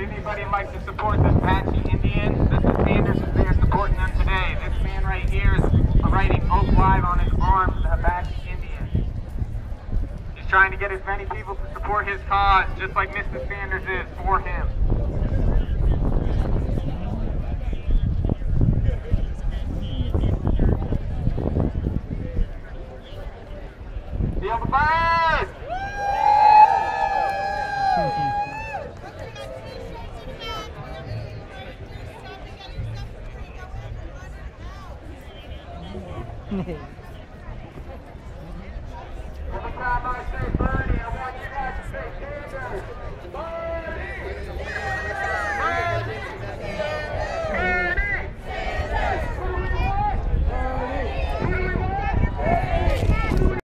anybody would like to support the Apache Indians, Mr. Sanders is there supporting them today. This man right here is writing Oak Live on his arm for the Apache Indians. He's trying to get as many people to support his cause, just like Mr. Sanders is for him. Feel the buzz! 嘿